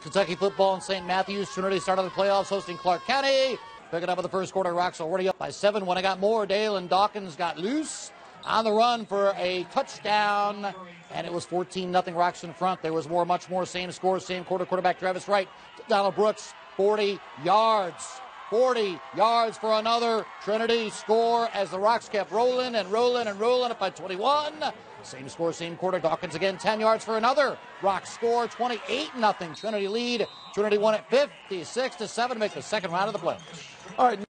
Kentucky football in St. Matthews. Trinity started the playoffs hosting Clark County. Picking up in the first quarter, Rocks already up by seven. When I got more, Dale and Dawkins got loose on the run for a touchdown, and it was 14 nothing Rocks in front. There was more, much more, same score, same quarter. Quarterback Travis Wright, Donald Brooks, 40 yards. 40 yards for another Trinity score as the Rocks kept rolling and rolling and rolling up by 21. Same score, same quarter. Dawkins again, 10 yards for another. Rocks score 28 0 Trinity lead. Trinity won it 56 to 7 to make the second round of the playoffs. All right.